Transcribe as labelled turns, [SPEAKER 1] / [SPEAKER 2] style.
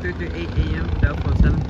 [SPEAKER 1] 3
[SPEAKER 2] to 8 AM, Delphi 7.